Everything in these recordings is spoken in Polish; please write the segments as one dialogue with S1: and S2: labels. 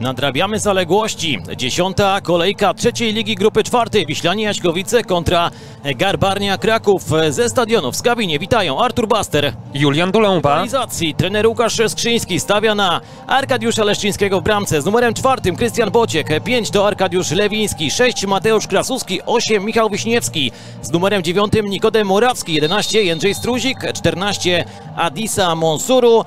S1: Nadrabiamy zaległości. Dziesiąta kolejka trzeciej ligi grupy czwartej. Wiślanie Jaśkowice kontra Garbarnia Kraków. Ze stadionu w Skawinie witają Artur Baster.
S2: Julian Dolęba.
S1: realizacji trener Łukasz Skrzyński stawia na Arkadiusza Leszczyńskiego w bramce z numerem czwartym Krystian Bociek, 5 to Arkadiusz Lewiński, 6 Mateusz Krasuski, 8 Michał Wiśniewski, z numerem dziewiątym Nikodem Morawski, 11 Jędrzej Struzik, 14 Adisa Monsuru,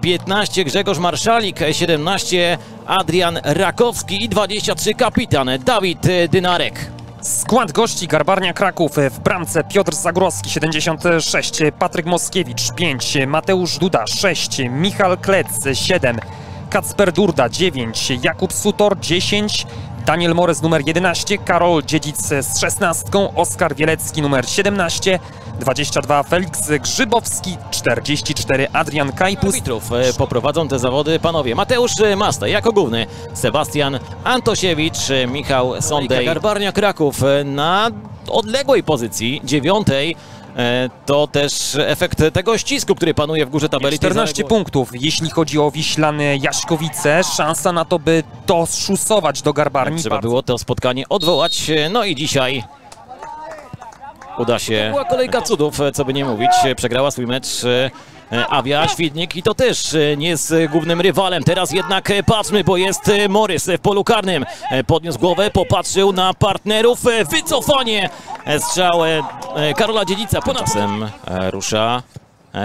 S1: 15 Grzegorz Marszalik, 17 Adrian Rakowski i 23 kapitan Dawid Dynarek.
S2: Skład gości Garbarnia Kraków w bramce Piotr Zagórowski 76, Patryk Moskiewicz 5, Mateusz Duda 6, Michal Klec 7, Kacper Durda 9, Jakub Sutor 10, Daniel Mores numer 11, Karol Dziedzic z 16, Oskar Wielecki numer 17, 22 Felix Grzybowski, 44 Adrian Kajpus.
S1: Arbitrów e, poprowadzą te zawody panowie Mateusz Masta jako główny, Sebastian Antosiewicz, e, Michał Sondej. Garbarnia Kraków e, na odległej pozycji, dziewiątej. E, To też efekt tego ścisku, który panuje w górze tabeli. tej
S2: 14
S1: zaległości.
S2: punktów, jeśli chodzi o Wiślane Jaśkowice. Szansa na to, by doszusować do Garbarni.
S1: Trzeba
S2: Bardzo-
S1: było to spotkanie odwołać. No i dzisiaj uda się. Była kolejka cudów, co by nie mówić. Przegrała swój mecz e, Awia Świdnik i to też e, nie jest głównym rywalem. Teraz jednak patrzmy, bo jest Morys w polu karnym. Podniósł głowę, popatrzył na partnerów. Wycofanie. E, Strzał e, Karola Dziedzica. Ponad czasem e, rusza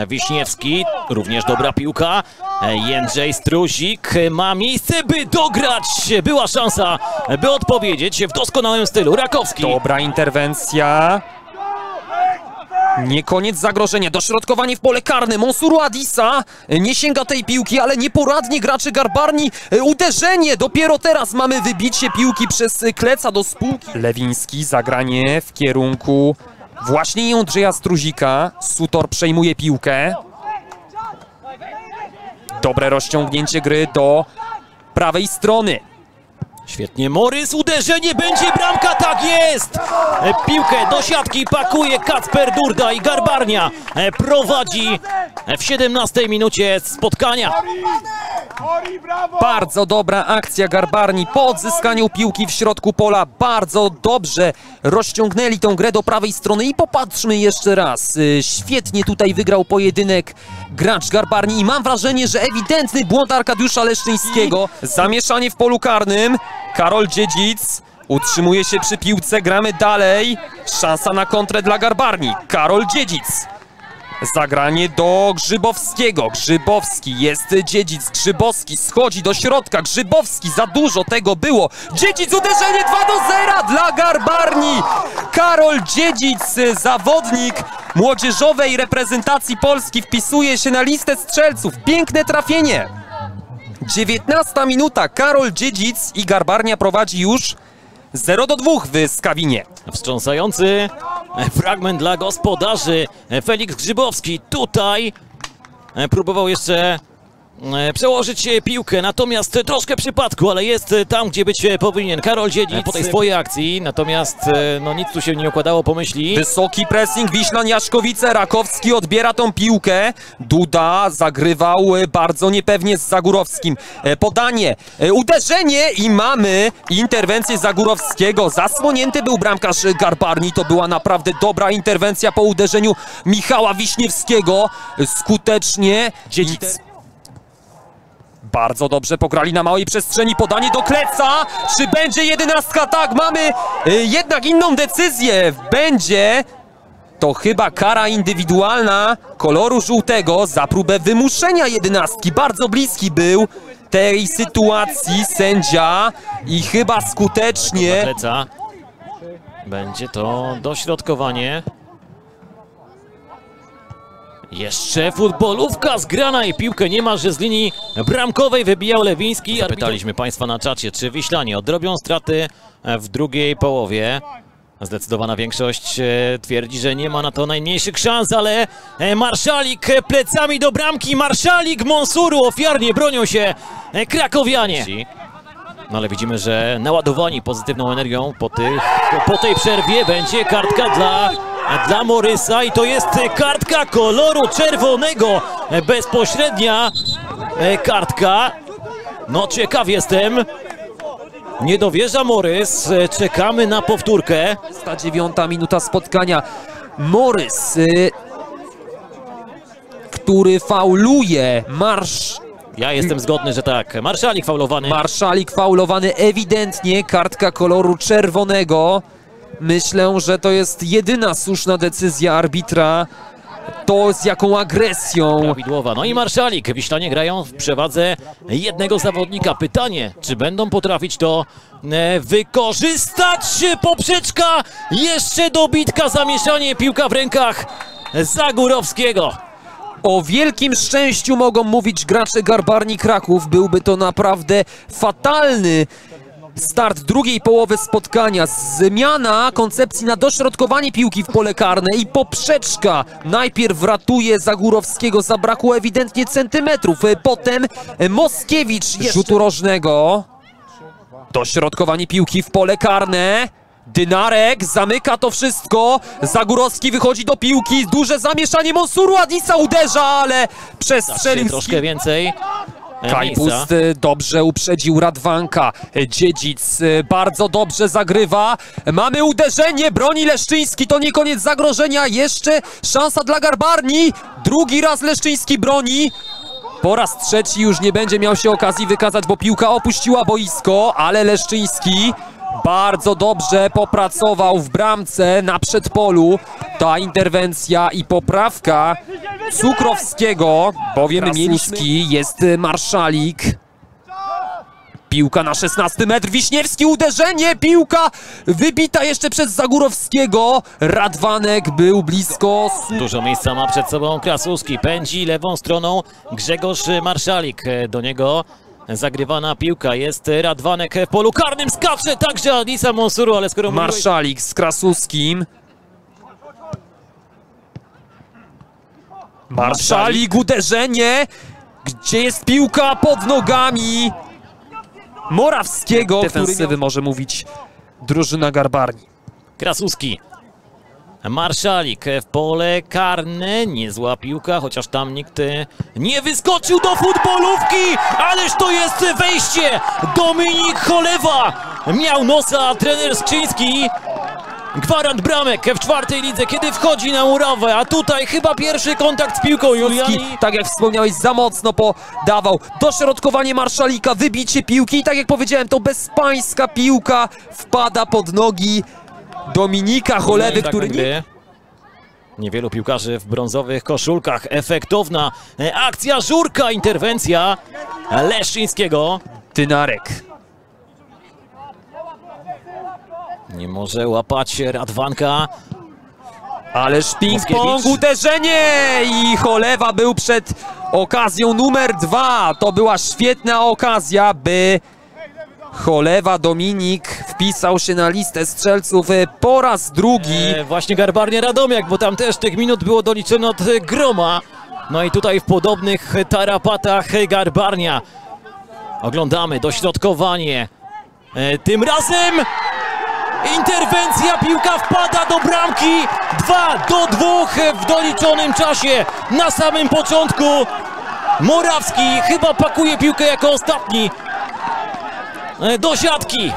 S1: Wiśniewski, również dobra piłka. Jędrzej Struzik ma miejsce, by dograć. Była szansa, by odpowiedzieć w doskonałym stylu. Rakowski.
S2: Dobra interwencja. Nie koniec zagrożenia. Dośrodkowanie w pole karne. Monsuru Adisa nie sięga tej piłki, ale nieporadnie gracze Garbarni. E, Uderzenie. Dopiero teraz mamy wybicie piłki przez e, Kleca do spółki. Lewiński zagranie w kierunku właśnie Jędrzeja Struzika. Sutor przejmuje piłkę. Dobre rozciągnięcie gry do prawej strony.
S1: Świetnie, Morys, uderzenie, będzie bramka, tak jest! E, Piłkę do siatki pakuje Kacper Durda i Garbarnia e, prowadzi e, w 17 minucie spotkania.
S2: Bardzo dobra akcja Garbarni po odzyskaniu piłki w środku pola. Bardzo dobrze rozciągnęli tą grę do prawej strony i popatrzmy jeszcze raz. Y, Świetnie tutaj wygrał pojedynek gracz Garbarni i mam wrażenie, że ewidentny błąd Arkadiusza Leszczyńskiego. Zamieszanie w polu karnym. Karol Dziedzic utrzymuje się przy piłce, gramy dalej. Szansa na kontrę dla Garbarni. Karol Dziedzic. Zagranie do Grzybowskiego. Grzybowski jest dziedzic. Grzybowski schodzi do środka. Grzybowski za dużo tego było. Dziedzic uderzenie 2 do 0 dla Garbarni. Karol Dziedzic, zawodnik młodzieżowej reprezentacji Polski, wpisuje się na listę strzelców. Piękne trafienie. 19 minuta. Karol Dziedzic i Garbarnia prowadzi już 0 do 2 w Skawinie.
S1: Wstrząsający fragment dla gospodarzy. Felix Grzybowski tutaj próbował jeszcze przełożyć e, piłkę, natomiast e, troszkę przypadku, ale jest e, tam, gdzie być e, powinien. Karol Dziedzic po tej swojej akcji, natomiast e, no nic tu się nie układało po myśli.
S2: Wysoki pressing, Wiślan Jaszkowice, Rakowski odbiera tą piłkę. Duda zagrywał e, bardzo niepewnie z Zagórowskim. E, Podanie, e, uderzenie i mamy interwencję Zagórowskiego. Zasłonięty był bramkarz Garbarni, to była naprawdę dobra interwencja po uderzeniu Michała Wiśniewskiego. E, Skutecznie dziedzic bardzo dobrze pograli na małej przestrzeni. Podanie do Kleca. Czy będzie jedenastka? Tak, mamy y, jednak inną decyzję. Będzie to chyba kara indywidualna koloru żółtego za próbę wymuszenia jedenastki. Bardzo bliski był tej sytuacji sędzia i chyba skutecznie.
S1: Będzie to dośrodkowanie. Jeszcze futbolówka zgrana i piłkę niemalże z linii bramkowej wybijał Lewiński. Zapytaliśmy Państwa na czacie, czy Wiślanie odrobią straty w drugiej połowie. Zdecydowana większość e, twierdzi, że nie ma na to najmniejszych szans, ale e, Marszalik plecami do bramki. Marszalik Monsuru ofiarnie bronią się e, krakowianie. No ale widzimy, że naładowani pozytywną energią po, tych, po tej przerwie będzie kartka dla, dla Morysa i to jest kartka koloru czerwonego. Bezpośrednia e, kartka. No ciekaw jestem. Nie dowierza Morys. E, Czekamy na powtórkę.
S2: 109 minuta spotkania. Morris, y, który fauluje. Marsz,
S1: Ja jestem zgodny, że tak. Marszalik faulowany.
S2: marszalik faulowany ewidentnie. Kartka koloru czerwonego. Myślę, że to jest jedyna słuszna decyzja arbitra. To z jaką agresją
S1: Prawidłowa. No i Marszalik. Wiślanie grają w przewadze jednego zawodnika. Pytanie, czy będą potrafić to e, wykorzystać? Poprzeczka, jeszcze dobitka, zamieszanie, piłka w rękach Zagórowskiego.
S2: O wielkim szczęściu mogą mówić gracze Garbarni Kraków. Byłby to naprawdę fatalny start drugiej połowy spotkania. Zmiana koncepcji na dośrodkowanie piłki w pole karne i poprzeczka najpierw ratuje Zagórowskiego. Zabrakło ewidentnie centymetrów. Potem Moskiewicz jeszcze... rzutu rożnego. Dośrodkowanie piłki w pole karne. Dynarek zamyka to wszystko. Zagórowski wychodzi do piłki. Duże zamieszanie Monsuru. Adisa uderza, ale przestrzelił.
S1: Zobaczcie, troszkę więcej e,
S2: dobrze uprzedził Radwanka. Dziedzic e, bardzo dobrze zagrywa. Mamy uderzenie, broni Leszczyński. To nie koniec zagrożenia. Jeszcze szansa dla Garbarni. Drugi raz Leszczyński broni. Po raz trzeci już nie będzie miał się okazji wykazać, bo piłka opuściła boisko, ale Leszczyński bardzo dobrze popracował w bramce na przedpolu. Ta interwencja i poprawka Cukrowskiego, bowiem Mielski jest y, Marszalik. Piłka na 16 metr, Wiśniewski uderzenie, piłka wybita jeszcze przez Zagórowskiego. Radwanek był blisko.
S1: Dużo miejsca ma przed sobą Krasuski. Pędzi lewą stroną Grzegorz Marszalik. Do niego zagrywana piłka. Jest Radwanek w polu karnym. Skacze także Adisa Monsuru, ale skoro
S2: Marszalik z Krasuskim. Marszalik, uderzenie. Gdzie jest piłka pod nogami Morawskiego, defensywy może mówić drużyna Garbarni.
S1: Krasuski. Marszalik w pole karne, niezła piłka, chociaż tam nikt e, nie wyskoczył do futbolówki, ależ to jest wejście! Dominik Cholewa miał nosa, trener Skrzyński, gwarant bramek w czwartej lidze, kiedy wchodzi na murawę, a tutaj chyba pierwszy kontakt z piłką Juliani.
S2: Tak jak wspomniałeś, za mocno podawał. Dośrodkowanie Marszalika, wybicie piłki i tak jak powiedziałem, to bezpańska piłka wpada pod nogi Dominika Cholewy,
S1: Tak
S2: który nie.
S1: Niewielu piłkarzy w brązowych koszulkach. Efektowna e, akcja, żurka, interwencja Leszczyńskiego.
S2: Dynarek.
S1: Nie może łapać Radwanka.
S2: Ależ ping-pong, uderzenie i Cholewa był przed okazją numer dwa. To była świetna okazja, by Cholewa Dominik wpisał się na listę strzelców e, po raz drugi.
S1: E, właśnie Garbarnie Radomiak, bo tam też tych minut było doliczone od e, Groma. No i tutaj w podobnych tarapatach Garbarnia. Oglądamy dośrodkowanie. E, Tym razem interwencja, piłka wpada do bramki. 2 do 2 w doliczonym czasie. Na samym początku Morawski chyba pakuje piłkę jako ostatni e, do siatki.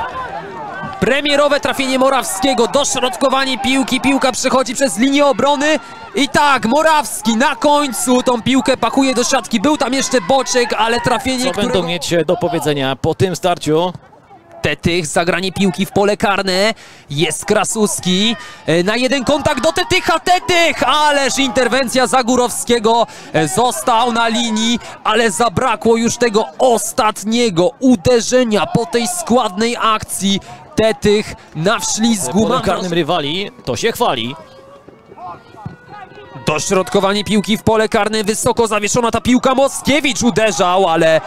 S2: Premierowe trafienie Morawskiego, dośrodkowanie piłki, piłka przechodzi przez linię obrony i tak, Morawski na końcu tą piłkę pakuje do siatki. Był tam jeszcze Boczek, ale trafienie,
S1: Co
S2: którego...
S1: będą mieć e, do powiedzenia po tym starciu?
S2: Tetych, zagranie piłki w pole karne, jest Krasuski, e, na jeden kontakt do Tetycha, Tetych, ależ interwencja Zagórowskiego, e, został na linii, ale zabrakło już tego ostatniego uderzenia po tej składnej akcji. Tetych na wślizgu, ma
S1: karnym rywali, to się chwali.
S2: dośrodkowanie piłki w pole karne, wysoko zawieszona ta piłka, Moskiewicz uderzał, ale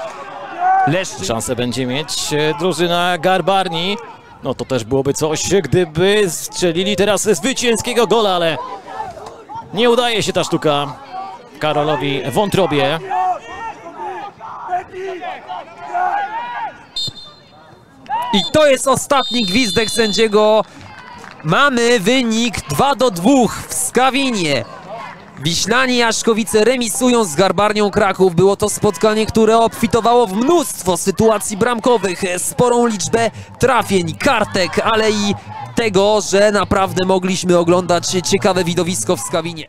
S2: Leszczy...
S1: Szansę będzie mieć e, drużyna Garbarni. No to też byłoby coś, gdyby strzelili teraz zwycięskiego gola, ale nie udaje się ta sztuka Karolowi Wątrobie.
S2: I to jest ostatni gwizdek sędziego. Mamy wynik 2 do 2 w Skawinie. Wiślani Jaszkowice remisują z Garbarnią Kraków. Było to spotkanie, które obfitowało w mnóstwo sytuacji bramkowych, sporą liczbę trafień, kartek, ale i tego, że naprawdę mogliśmy oglądać ciekawe widowisko w Skawinie.